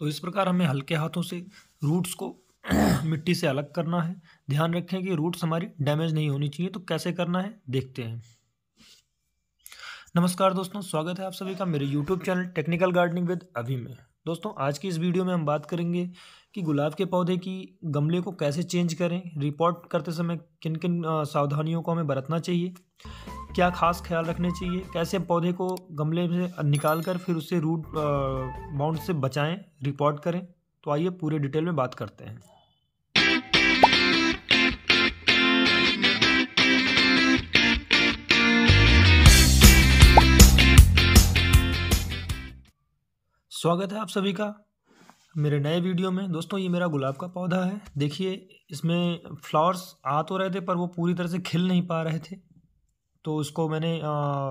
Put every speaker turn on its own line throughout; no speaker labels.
तो इस प्रकार हमें हल्के हाथों से रूट्स को मिट्टी से अलग करना है। ध्यान रखें कि रूट्स हमारी डैमेज नहीं होनी चाहिए तो कैसे करना है, देखते हैं। नमस्कार दोस्तों, स्वागत है आप सभी का मेरे YouTube channel technical gardening with अभी में। दोस्तों, आज की इस वीडियो में हम बात करेंगे कि गुलाब के पौधे की गमले को कैसे चेंज करें। रिपोर्ट करते समय किन किन सावधानियों को हमें बरतना चाहिए। क्या खास ख्याल रखने चाहिए? कैसे पौधे को गमले से निकाल कर फिर उसे रूट बाउंड से बचाएँ? रिपोर्ट करें। तो आइए पूरे डिटेल में बात करते हैं। स्वागत है आप सभी का मेरे नए वीडियो में। दोस्तों, ये मेरा गुलाब का पौधा है। देखिए, इसमें फ्लावर्स आ तो रहे थे, पर वो पूरी तरह से खिल नहीं पा रहे थे। तो उसको मैंने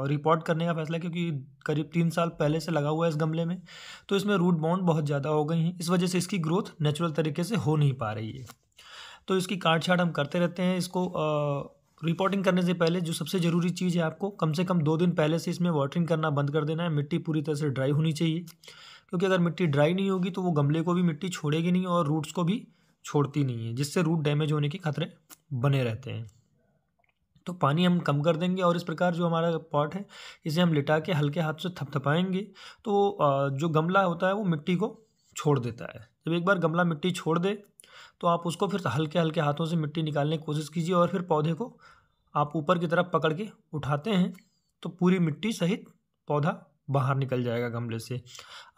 रिपोर्ट करने का फैसला क्योंकि करीब तीन साल पहले से लगा हुआ है इस गमले में। तो इसमें रूट बाउंड बहुत ज़्यादा हो गई हैं। इस वजह से इसकी ग्रोथ नेचुरल तरीके से हो नहीं पा रही है। तो इसकी काट छाट हम करते रहते हैं। इसको रिपोर्टिंग करने से पहले जो सबसे ज़रूरी चीज़ है आपको, कम से कम दो दिन पहले से इसमें वाटरिंग करना बंद कर देना है। मिट्टी पूरी तरह से ड्राई होनी चाहिए। क्योंकि अगर मिट्टी ड्राई नहीं होगी तो वो गमले को भी मिट्टी छोड़ेगी नहीं और रूट्स को भी छोड़ती नहीं है, जिससे रूट डैमेज होने के खतरे बने रहते हैं। तो पानी हम कम कर देंगे और इस प्रकार जो हमारा पॉट है, इसे हम लिटा के हल्के हाथ से थपथपाएँगे। तो जो गमला होता है वो मिट्टी को छोड़ देता है। जब एक बार गमला मिट्टी छोड़ दे तो आप उसको फिर हल्के हल्के हाथों से मिट्टी निकालने की कोशिश कीजिए और फिर पौधे को आप ऊपर की तरफ़ पकड़ के उठाते हैं तो पूरी मिट्टी सहित पौधा बाहर निकल जाएगा गमले से।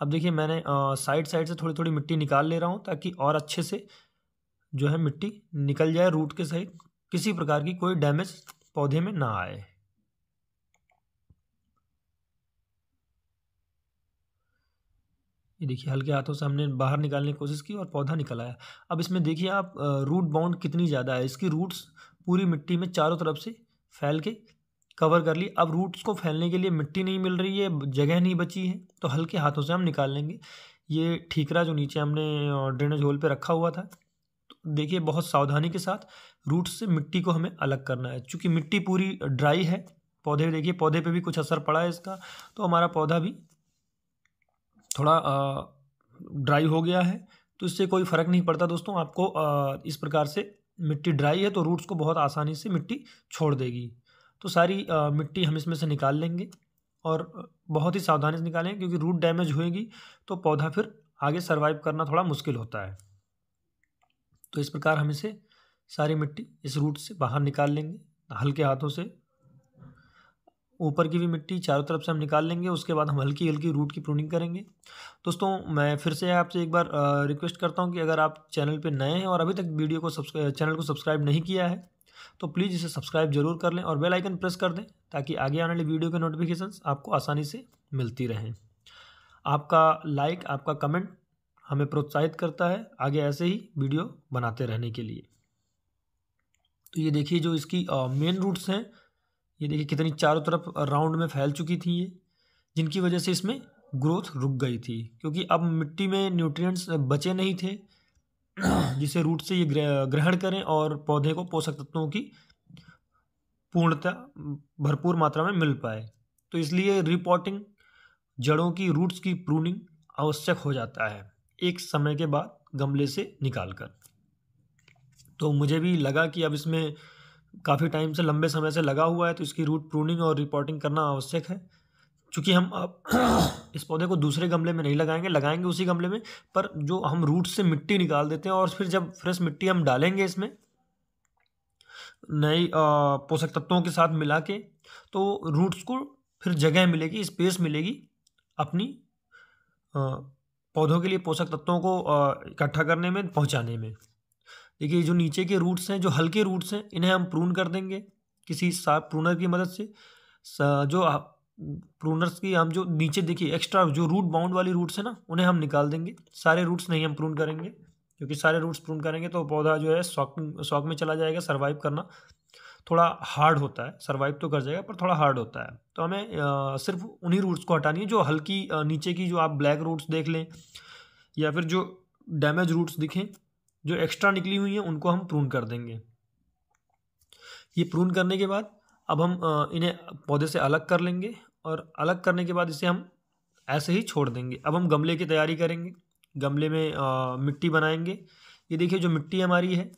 अब देखिए मैंने साइड साइड से थोड़ी थोड़ी मिट्टी निकाल ले रहा हूँ ताकि और अच्छे से जो है मिट्टी निकल जाए रूट के सहित। किसी प्रकार की कोई डैमेज पौधे में ना आए। ये देखिए, हल्के हाथों से हमने बाहर निकालने की कोशिश की और पौधा निकल आया। अब इसमें देखिए आप रूट बाउंड कितनी ज़्यादा है। इसकी रूट्स पूरी मिट्टी में चारों तरफ़ से फैल के कवर कर ली। अब रूट्स को फैलने के लिए मिट्टी नहीं मिल रही है, जगह नहीं बची है तो हल्के हाथों से हम निकाल लेंगे। ये ठीकरा जो नीचे हमने ड्रेनेज होल पे रखा हुआ था देखिए बहुत सावधानी के साथ रूट से मिट्टी को हमें अलग करना है। क्योंकि मिट्टी पूरी ड्राई है पौधे देखिए पौधे पे भी कुछ असर पड़ा है इसका तो हमारा पौधा भी थोड़ा ड्राई हो गया है। तो इससे कोई फ़र्क नहीं पड़ता दोस्तों आपको आ, इस प्रकार से मिट्टी ड्राई है तो रूट्स को बहुत आसानी से मिट्टी छोड़ देगी। तो सारी आ, मिट्टी हम इसमें से निकाल लेंगे और बहुत ही सावधानी से निकालेंगे क्योंकि रूट डैमेज होएगी तो पौधा फिर आगे सर्वाइव करना थोड़ा मुश्किल होता है। तो इस प्रकार हम इसे सारी मिट्टी इस रूट से बाहर निकाल लेंगे, हल्के हाथों से। ऊपर की भी मिट्टी चारों तरफ़ से हम निकाल लेंगे, उसके बाद हम हल्की हल्की रूट की प्रूनिंग करेंगे। दोस्तों, मैं फिर से आपसे एक बार रिक्वेस्ट करता हूँ कि अगर आप चैनल पर नए हैं और अभी तक वीडियो को सब्सक्राइब चैनल को सब्सक्राइब नहीं किया है तो प्लीज़ इसे सब्सक्राइब ज़रूर कर लें और बेल आइकन प्रेस कर दें, ताकि आगे आने वाली वीडियो के नोटिफिकेशन आपको आसानी से मिलती रहें। आपका लाइक आपका कमेंट हमें प्रोत्साहित करता है आगे ऐसे ही वीडियो बनाते रहने के लिए। तो ये देखिए जो इसकी मेन रूट्स हैं, ये देखिए कितनी चारों तरफ़ राउंड में फैल चुकी थी ये, जिनकी वजह से इसमें ग्रोथ रुक गई थी, क्योंकि अब मिट्टी में न्यूट्रिएंट्स बचे नहीं थे, जिसे रूट से ये ग्रहण करें और पौधे को पोषक तत्वों की पूर्णता, भरपूर मात्रा में मिल पाए। तो इसलिए रिपोर्टिंग जड़ों की रूट्स की प्रूनिंग आवश्यक हो जाता है। एक समय के बाद गमले से निकाल कर तो मुझे भी लगा कि अब इसमें काफ़ी टाइम से, लंबे समय से लगा हुआ है तो इसकी रूट प्रूनिंग और रिपोर्टिंग करना आवश्यक है। चूँकि हम अब इस पौधे को दूसरे गमले में नहीं लगाएँगे लगाएँगे उसी गमले में, पर जो हम रूट से मिट्टी निकाल देते हैं और फिर जब फ्रेश मिट्टी हम डालेंगे इसमें, नई पोषक तत्वों के साथ मिला के तो रूट्स को फिर जगह मिलेगी स्पेस मिलेगी अपनी पौधों के लिए पोषक तत्वों को इकट्ठा करने में, पहुँचाने में। देखिए जो नीचे के रूट्स हैं, जो हल्के रूट्स हैं, इन्हें हम प्रून कर देंगे किसी साफ़ प्रूनर की मदद से। जो प्रूनर्स की हम जो नीचे, देखिए एक्स्ट्रा जो रूट बाउंड वाली रूट्स हैं ना, उन्हें हम निकाल देंगे। सारे रूट्स नहीं हम प्रून करेंगे, क्योंकि सारे रूट्स प्रून करेंगे तो पौधा जो है शॉक शॉक में चला जाएगा सर्वाइव करना। थोड़ा हार्ड होता है सर्वाइव तो कर जाएगा पर थोड़ा हार्ड होता है। तो हमें आ, सिर्फ़ उन्हीं रूट्स को हटानी है जो हल्की आ, नीचे की जो आप ब्लैक रूट्स देख लें या फिर जो डैमेज रूट्स दिखें जो एक्स्ट्रा निकली हुई हैं उनको हम प्रून कर देंगे। ये प्रून करने के बाद अब हम इन्हें पौधे से अलग कर लेंगे और अलग करने के बाद इसे हम ऐसे ही छोड़ देंगे। अब हम गमले की तैयारी करेंगे गमले में आ, मिट्टी बनाएँगे। ये देखिए जो मिट्टी हमारी है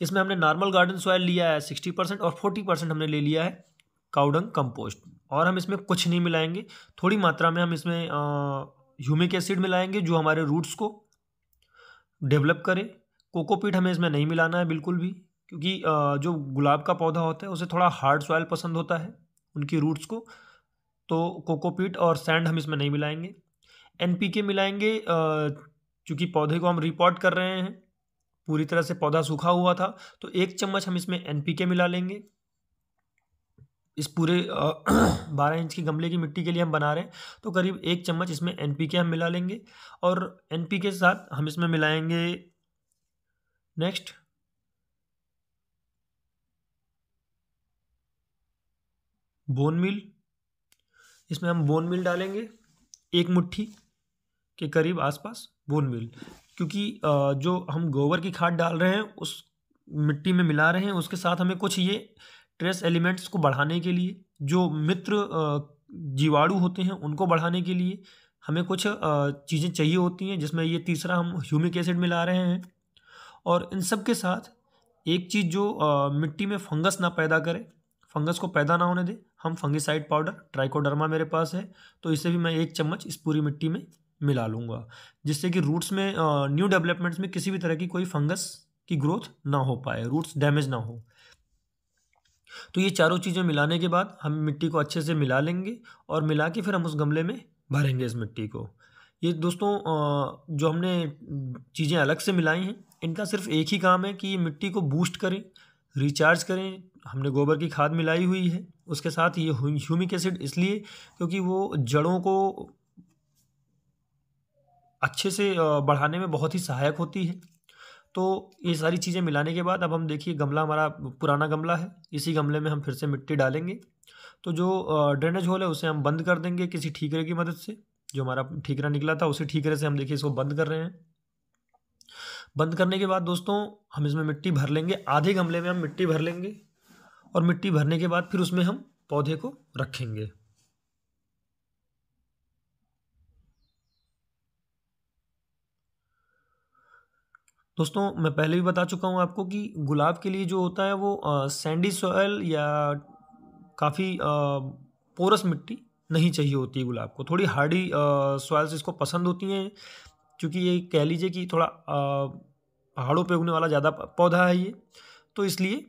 इसमें हमने नॉर्मल गार्डन सॉयल लिया है सिक्सटी परसेंट और फोर्टी परसेंट हमने ले लिया है काउडंग कंपोस्ट। और हम इसमें कुछ नहीं मिलाएँगे थोड़ी मात्रा में हम इसमें ह्यूमिक एसिड मिलाएँगे जो हमारे रूट्स को डेवलप करे। कोकोपीट हमें इसमें नहीं मिलाना है बिल्कुल भी क्योंकि आ, जो गुलाब का पौधा होता है उसे थोड़ा हार्ड सॉयल पसंद होता है उनकी रूट्स को। तो कोकोपीट और सैंड हम इसमें नहीं मिलाएँगे। एन मिलाएँगे चूँकि पौधे को हम रिपोर्ट कर रहे हैं। पूरी तरह से पौधा सूखा हुआ था तो एक चम्मच हम इसमें एन मिला लेंगे। इस पूरे बारह इंच की गमले की मिट्टी के लिए हम बना रहे हैं तो करीब एक चम्मच इसमें एन हम मिला लेंगे और एन के साथ हम इसमें मिलाएँगे नेक्स्ट बोन मिल इसमें हम बोन मिल डालेंगे, एक मुट्ठी के करीब आसपास बोन मिल क्योंकि जो हम गोबर की खाद डाल रहे हैं, उस मिट्टी में मिला रहे हैं, उसके साथ हमें कुछ ये ट्रेस एलिमेंट्स को बढ़ाने के लिए, जो मित्र जीवाणु होते हैं, उनको बढ़ाने के लिए हमें कुछ चीज़ें चाहिए होती हैं, जिसमें ये तीसरा हम ह्यूमिक एसिड मिला रहे हैं। और इन सब के साथ एक चीज़ जो मिट्टी में फंगस ना पैदा करे फंगस को पैदा ना होने दे, हम फंगिसाइड पाउडर ट्राइकोडर्मा मेरे पास है तो इसे भी मैं एक चम्मच इस पूरी मिट्टी में मिला लूँगा। जिससे कि रूट्स में न्यू डेवलपमेंट्स में किसी भी तरह की कोई फंगस की ग्रोथ ना हो पाए रूट्स डैमेज ना हो। तो ये चारों चीज़ें मिलाने के बाद हम मिट्टी को अच्छे से मिला लेंगे और मिला के फिर हम उस गमले में भरेंगे इस मिट्टी को। ये दोस्तों जो हमने चीज़ें अलग से मिलाई हैं, इनका सिर्फ़ एक ही काम है कि ये मिट्टी को बूस्ट करें रिचार्ज करें। हमने गोबर की खाद मिलाई हुई है, उसके साथ ये ह्यूमिक एसिड इसलिए क्योंकि वो जड़ों को अच्छे से बढ़ाने में बहुत ही सहायक होती है। तो ये सारी चीज़ें मिलाने के बाद अब हम देखिए गमला हमारा पुराना गमला है, इसी गमले में हम फिर से मिट्टी डालेंगे। तो जो ड्रेनेज होल है उसे हम बंद कर देंगे किसी ठीकरे की मदद से। जो हमारा ठीकरा निकला था उसी ठीकरे से हम देखिए इसको बंद कर रहे हैं। बंद करने के बाद दोस्तों हम इसमें मिट्टी भर लेंगे, आधे गमले में हम मिट्टी भर लेंगे और मिट्टी भरने के बाद फिर उसमें हम पौधे को रखेंगे। दोस्तों, मैं पहले भी बता चुका हूँ आपको कि गुलाब के लिए जो होता है वो सैंडी सॉयल या काफ़ी पोरस मिट्टी नहीं चाहिए होती है गुलाब को। थोड़ी हार्डी सॉयल्स इसको पसंद होती हैं, क्योंकि ये कह लीजिए कि थोड़ा पहाड़ों पे उगने वाला ज़्यादा पौधा है ये। तो इसलिए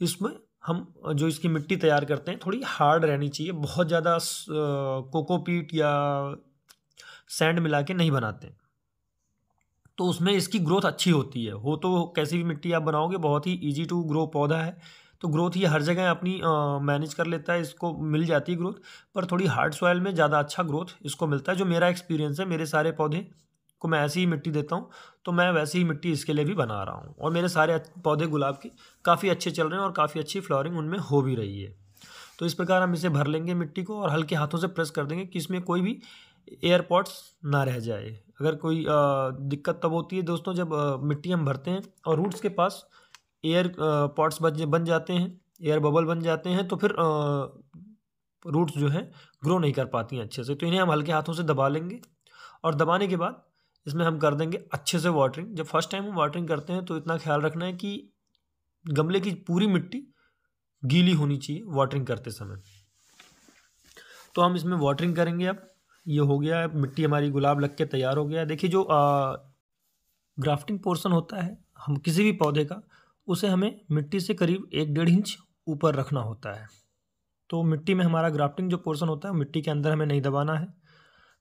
इसमें हम जो इसकी मिट्टी तैयार करते हैं, थोड़ी हार्ड रहनी चाहिए। बहुत ज़्यादा कोकोपीट या सैंड मिला के नहीं बनाते। तो उसमें इसकी ग्रोथ अच्छी होती है। हो तो कैसी भी मिट्टी आप बनाओगे, बहुत ही ईजी टू ग्रो पौधा है। तो ग्रोथ ये हर जगह अपनी मैनेज कर लेता है, इसको मिल जाती है ग्रोथ पर थोड़ी हार्ड सॉयल में ज़्यादा अच्छा ग्रोथ इसको मिलता है, जो मेरा एक्सपीरियंस है। मेरे सारे पौधे को मैं ऐसी ही मिट्टी देता हूँ तो मैं वैसी ही मिट्टी इसके लिए भी बना रहा हूँ। और मेरे सारे पौधे गुलाब के काफ़ी अच्छे चल रहे हैं और काफ़ी अच्छी फ्लावरिंग उनमें हो भी रही है। तो इस प्रकार हम इसे भर लेंगे मिट्टी को और हल्के हाथों से प्रेस कर देंगे कि इसमें कोई भी एयरपॉट्स ना रह जाए। अगर कोई दिक्कत तब होती है दोस्तों जब मिट्टी हम भरते हैं और रूट्स के पास एयर पॉट्स बन जाते हैं, एयर बबल बन जाते हैं तो फिर रूट्स जो है ग्रो नहीं कर पाती हैं अच्छे से। तो इन्हें हम हल्के हाथों से दबा लेंगे और दबाने के बाद इसमें हम कर देंगे अच्छे से वाटरिंग जब फ़र्स्ट टाइम हम वाटरिंग करते हैं तो इतना ख्याल रखना है कि गमले की पूरी मिट्टी गीली होनी चाहिए वाटरिंग करते समय। तो हम इसमें वाटरिंग करेंगे अब। ये हो गया, मिट्टी हमारी गुलाब लग के तैयार हो गया। देखिए जो ग्राफ्टिंग पोर्शन होता है, हम किसी भी पौधे का, उसे हमें मिट्टी से करीब एक डेढ़ इंच ऊपर रखना होता है। तो मिट्टी में हमारा ग्राफ्टिंग जो पोर्शन होता है, मिट्टी के अंदर हमें नहीं दबाना है।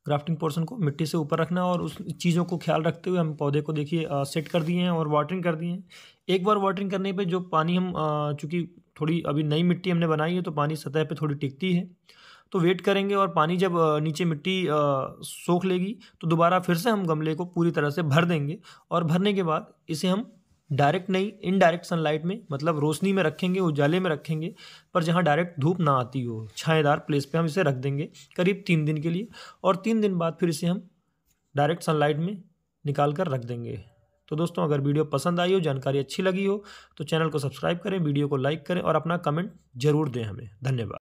ग्राफ्टिंग पोर्शन को मिट्टी से ऊपर रखना और उस चीज़ों को ख्याल रखते हुए हम पौधे को देखिए सेट कर दिए हैं और वाटरिंग कर दिए हैं। एक बार वाटरिंग करने पे जो पानी हम चूँकि थोड़ी अभी नई मिट्टी हमने बनाई है तो पानी सतह पे थोड़ी टिकती है। तो वेट करेंगे और पानी जब नीचे मिट्टी सोख लेगी तो दोबारा फिर से हम गमले को पूरी तरह से भर देंगे और भरने के बाद इसे हम डायरेक्ट नहीं इनडायरेक्ट सनलाइट में मतलब रोशनी में रखेंगे, उजाले में रखेंगे, पर जहाँ डायरेक्ट धूप ना आती हो छाएदार प्लेस पे हम इसे रख देंगे करीब तीन दिन के लिए और तीन दिन बाद फिर इसे हम डायरेक्ट सनलाइट में निकाल कर रख देंगे। तो दोस्तों, अगर वीडियो पसंद आई हो, जानकारी अच्छी लगी हो तो चैनल को सब्सक्राइब करें, वीडियो को लाइक करें और अपना कमेंट ज़रूर दें हमें। धन्यवाद।